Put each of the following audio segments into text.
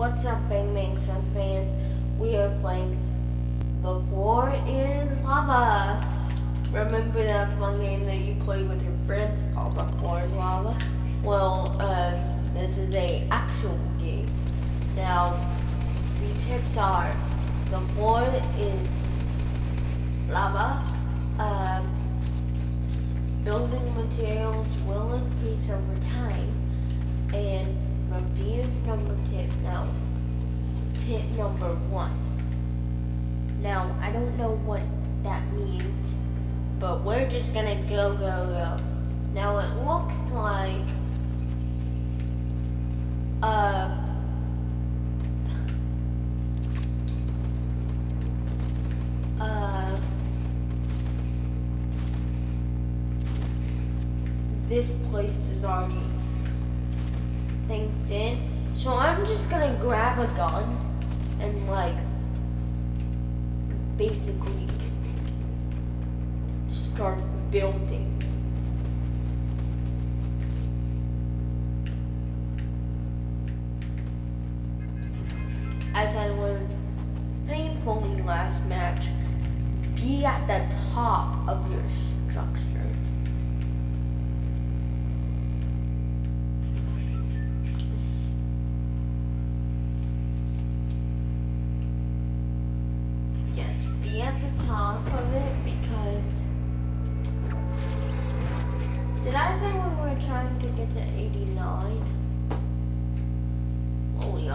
What's up, Bang Bang Son fans? We are playing The Floor is Lava. Remember that fun game that you play with your friends called The Floor is Lava? Well, um, this is a actual game. Now, the tips are the floor is lava. Um, building materials will increase over time and reviews number tip now tip number one. Now i don't know what that means but we're just gonna go go go. Now it looks like uh uh this place is already So I'm just gonna grab a gun and like basically start building. As I learned painfully last match, be at the top of your structure. 89? Well, we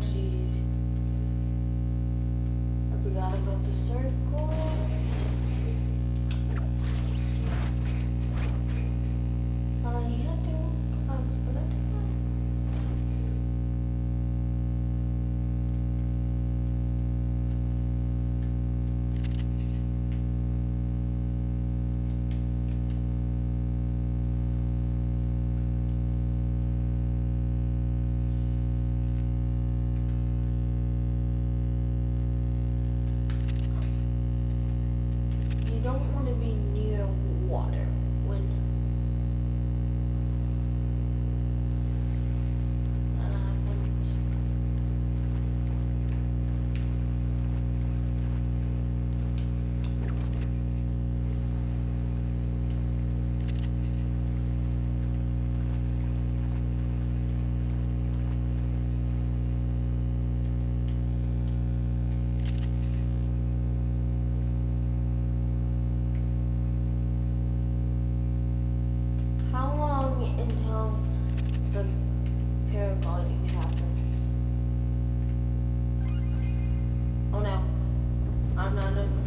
jeez. I forgot about the circle. I'm not in.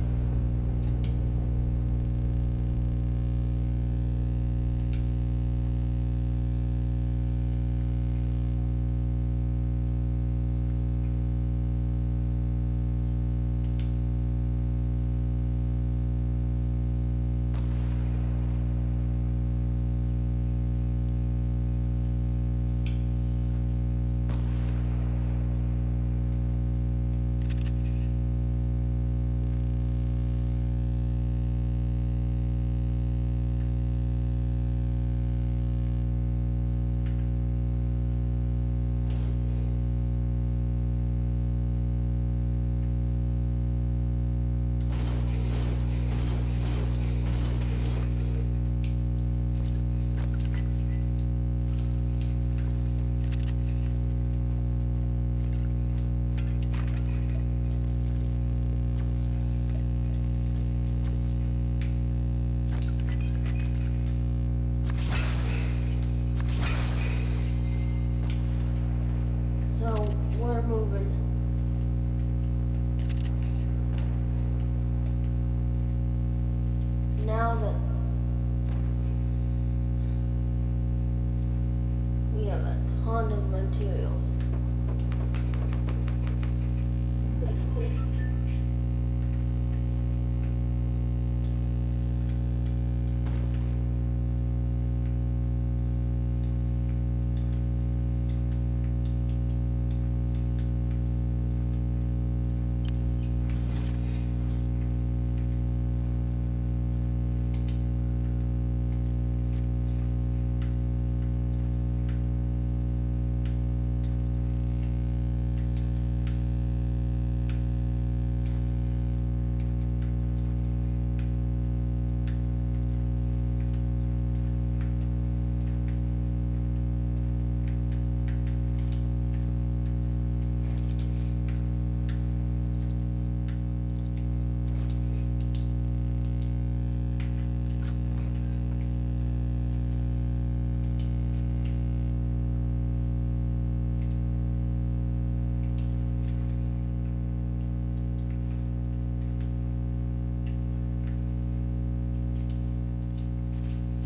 We have a ton of materials.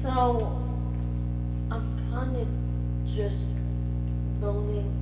So, I'm kind of just building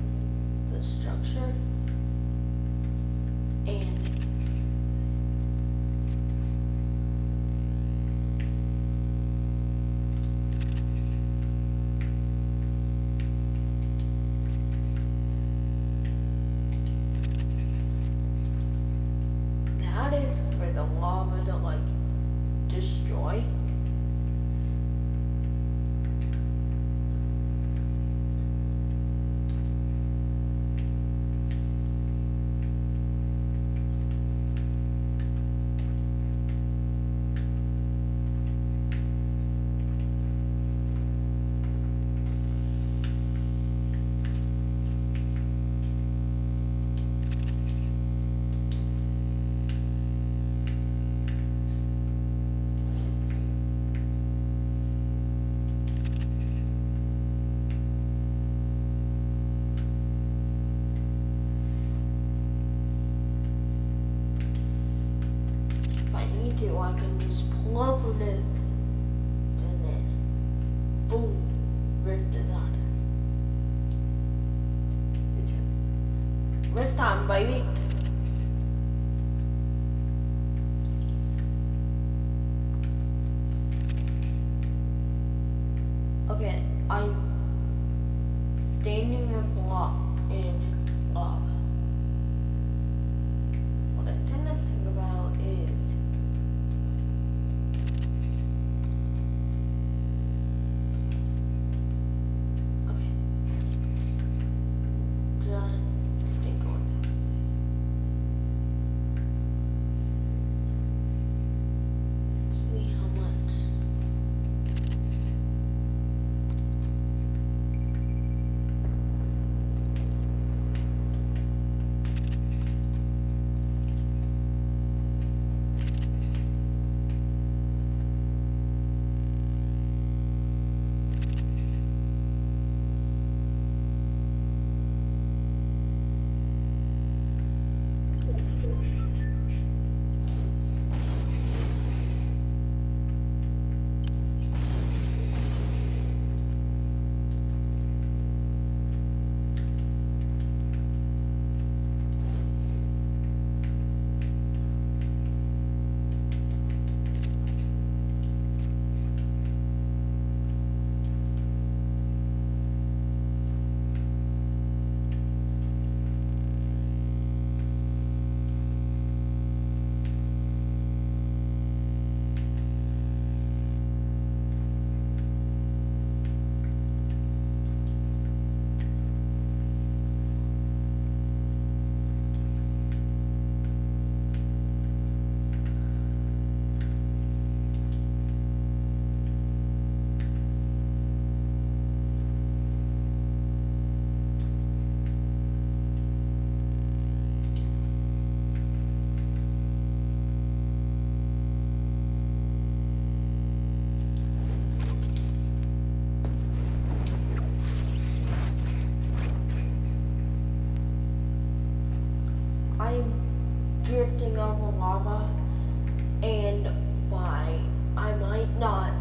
Need to, I can just pull over the and then boom, rift is out. It's rift time, baby. Okay, I'm standing in block in lava. Lava, and why I might not